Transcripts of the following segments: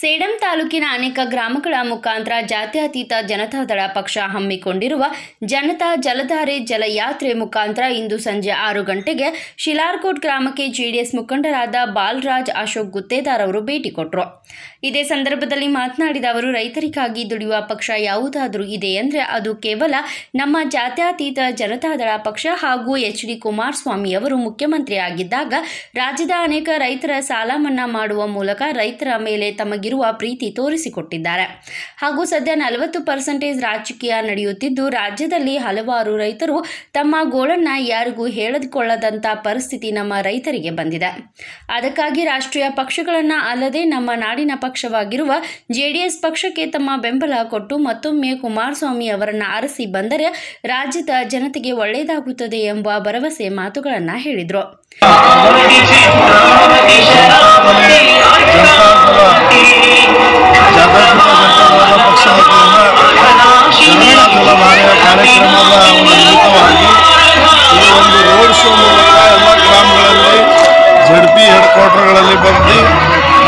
ಸೇಡಂ ತಾಲೂಕಿನ ಅನೇಕ ಗ್ರಾಮಗಳ ಮುಖಾಂತರ ಜಾತ್ಯತೀತ ಜನತಾದಳ ಪಕ್ಷ ಹಮ್ಮಿಕೊಂಡಿರುವ ಜನತಾ ಜಲಧಾರೆ ಜಲಯಾತ್ರೆ ಮುಖಾಂತರ ಇಂದು ಸಂಜೆ ಆರು ಗಂಟೆಗೆ ಶಿಲಾರ್ಕೋಟ್ ಗ್ರಾಮಕ್ಕೆ ಜೆಡಿಎಸ್ ಮುಖಂಡರಾದ ಬಾಲರಾಜ್ ಅಶೋಕ್ ಗುತ್ತೇದಾರ್ ಅವರು ಭೇಟಿ ಕೊಟ್ಟರು ಇದೇ ಸಂದರ್ಭದಲ್ಲಿ ಮಾತನಾಡಿದ ಅವರು, ರೈತರಿಗಾಗಿ ದುಡಿಯುವ ಪಕ್ಷ ಯಾವುದಾದರೂ ಇದೆ ಅಂದರೆ ಅದು ಕೇವಲ ನಮ್ಮ ಜಾತ್ಯತೀತ ಜನತಾದಳ ಪಕ್ಷ ಹಾಗೂ ಎಚ್ ಡಿ ಕುಮಾರಸ್ವಾಮಿ ಅವರು ಮುಖ್ಯಮಂತ್ರಿ ಆಗಿದ್ದಾಗ ರಾಜ್ಯದ ಅನೇಕ ರೈತರ ಸಾಲ ಮನ್ನಾ ಮಾಡುವ ಮೂಲಕ ರೈತರ ಮೇಲೆ ತಮಗಿರುವ ಪ್ರೀತಿ ತೋರಿಸಿಕೊಟ್ಟಿದ್ದಾರೆ. ಹಾಗೂ ಸದ್ಯ ನಲವತ್ತು ಪರ್ಸೆಂಟೇಜ್ ರಾಜಕೀಯ ನಡೆಯುತ್ತಿದ್ದು, ರಾಜ್ಯದಲ್ಲಿ ಹಲವಾರು ರೈತರು ತಮ್ಮ ಗೋಳನ್ನ ಯಾರಿಗೂ ಹೇಳಿಕೊಳ್ಳದಂಥ ಪರಿಸ್ಥಿತಿ ನಮ್ಮ ರೈತರಿಗೆ ಬಂದಿದೆ. ಅದಕ್ಕಾಗಿ ರಾಷ್ಟ್ರೀಯ ಪಕ್ಷಗಳನ್ನು ಅಲ್ಲದೆ ನಮ್ಮ ನಾಡಿನ ಪಕ್ಷವಾಗಿರುವ ಜೆಡಿಎಸ್ ಪಕ್ಷಕ್ಕೆ ತಮ್ಮ ಬೆಂಬಲ ಕೊಟ್ಟು ಮತ್ತೊಮ್ಮೆ ಕುಮಾರಸ್ವಾಮಿ ಅವರನ್ನು ಅರಸಿ ಬಂದರೆ ರಾಜ್ಯದ ಜನತೆಗೆ ಒಳ್ಳೆಯದಾಗುತ್ತದೆ ಎಂಬ ಭರವಸೆ ಮಾತುಗಳನ್ನು ಹೇಳಿದರು. ವತಿಯಿಂದ ಜಲಧಾರೆ ಕಾರ್ಯಕ್ರಮದ ಒಂದು ನಿಮಿತ್ತವಾಗಿ ಈ ಒಂದು ರೋಡ್ ಶೋ ಮೂಲಕ ಎಲ್ಲ ಗ್ರಾಮಗಳಲ್ಲಿ ಜಡ್ ಪಿ ಹೆಡ್ ಕ್ವಾರ್ಟರ್ಗಳಲ್ಲಿ ಬಂದು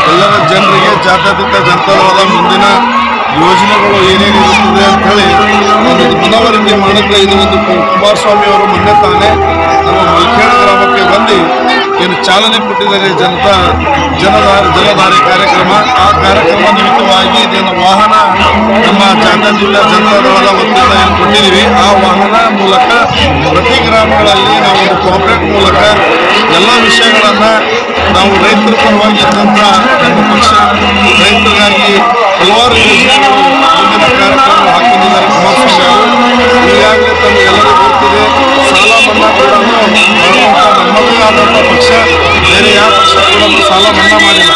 ಎಲ್ಲರ ಜನರಿಗೆ ಜಾತ್ಯತೀತ ಜನತಾದಳದ ಮುಂದಿನ ಯೋಜನೆಗಳು ಏನೇನು ಇರುತ್ತದೆ ಅಂತ ಹೇಳಿ ಒಂದು ಮನವರಿಕೆ ಮಾಡಿದ್ರೆ ಇದು ಒಂದು ಕುಮಾರಸ್ವಾಮಿ ಅವರು ಮೊನ್ನೆ ತಾನೇ ನಮ್ಮ ಮಲ್ಕೇಡ್ ಗ್ರಾಮಕ್ಕೆ ಬಂದು ಏನು ಚಾಲನೆ ಕೊಟ್ಟಿದ್ದಾರೆ ಜನತಾ ಜನಧಾರೆ ಜಲಧಾರೆ ಕಾರ್ಯಕ್ರಮ. ಆ ಕಾರ್ಯಕ್ರಮ ನಿಮಿತ್ತವಾಗಿ ಇದನ್ನು ವಾಹನ ನಮ್ಮ ಜಾತ್ಯತೀತ ಜನತಾದಳದ ವತಿಯಿಂದ ಏನು ಕೊಟ್ಟಿದ್ದೀವಿ. ಆ ವಾಹನ ಮೂಲಕ ಪ್ರತಿ ಗ್ರಾಮಗಳಲ್ಲಿ ನಾವು ಕಾಂಪ್ರೇಟ್ ಮೂಲಕ ಎಲ್ಲ ವಿಷಯಗಳನ್ನು ನಾವು ರೈತರ ಪರವಾಗಿ ನಮ್ಮ ಪಕ್ಷ ರೈತರಿಗಾಗಿ ಹಲವಾರು ಯೋಜನೆಗಳು ಕಾರ್ಯಕ್ರಮ ಹಾಕಿದ್ದಾರೆ. ಕುಮಾರಸ್ವಾಮಿ ಅವರು. ಈಗಾಗಲೇ ತಮಗೆಲ್ಲರಿಗೂ ಗೊತ್ತಿದೆ, ಸಾಲ ಮನ್ನಾ ಕೂಡ ಆದಂಥ ಪಕ್ಷ, ಬೇರೆ ಯಾವ ಪಕ್ಷ ಕೂಡ ಸಾಲ ಮನ್ನಾ ಮಾಡಿಲ್ಲ.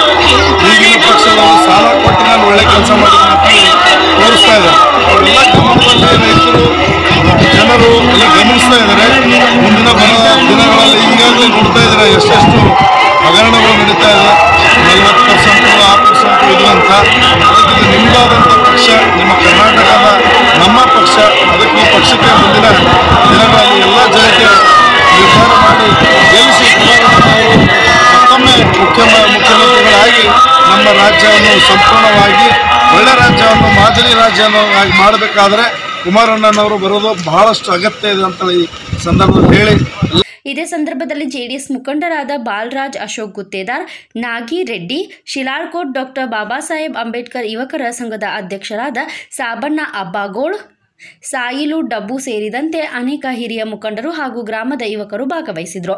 ಈಗಿನ ಪಕ್ಷಗಳು ಸಾಲ ಕೊಟ್ಟು ನಾನು ಒಳ್ಳೆ ಕೆಲಸ ಮಾಡಿದ್ದೀನಿ ಅಂತ ತೋರಿಸ್ತಾ ಇದ್ದಾರೆ. ಎಲ್ಲ ಗಮನದಲ್ಲಿ ರೈತರು, ಜನರು ಎಲ್ಲ ಗಮನಿಸ್ತಾ ಇದ್ದಾರೆ. ಮುಂದಿನ ಬರೋ ದಿನಗಳಲ್ಲಿ ಈಗಾಗಲೇ ನೋಡ್ತಾ ಇದ್ದಾರೆ ಎಷ್ಟೆಷ್ಟು ಹಗರಣಗಳು ನಡೀತಾ ಇದೆ. ನಮ್ಮ ರಾಜ್ಯವನ್ನು ಸಂಪೂರ್ಣವಾಗಿ ಒಳ್ಳೆ ರಾಜ್ಯವನ್ನು, ಮಾದರಿ ರಾಜ್ಯವನ್ನು ಮಾಡಬೇಕಾದ್ರೆ ಕುಮಾರಣ್ಣನವರು ಬರೋದು ಬಹಳಷ್ಟು ಅಗತ್ಯ ಇದೆ ಅಂತ ಈ ಸಂದರ್ಭದಲ್ಲಿ ಹೇಳಿ. ಇದೇ ಸಂದರ್ಭದಲ್ಲಿ ಜೆಡಿಎಸ್ ಮುಖಂಡರಾದ ಬಾಲರಾಜ್ ಅಶೋಕ್ ಗುತ್ತೇದಾರ್, ನಾಗಿ ರೆಡ್ಡಿ, ಶಿಲಾಳ್ಕೋಟ್ ಡಾಕ್ಟರ್ ಬಾಬಾ ಸಾಹೇಬ್ ಅಂಬೇಡ್ಕರ್ ಯುವಕರ ಸಂಘದ ಅಧ್ಯಕ್ಷರಾದ ಸಾಬಣ್ಣ ಅಬ್ಬಾಗೋಳ್, ಸಾಯಿಲು ಡಬ್ಬು ಸೇರಿದಂತೆ ಅನೇಕ ಹಿರಿಯ ಮುಖಂಡರು ಹಾಗೂ ಗ್ರಾಮದ ಯುವಕರು ಭಾಗವಹಿಸಿದರು.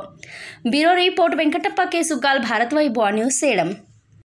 Bureau report Venkatappa K Sugal Bharat Vaibhav news Sedam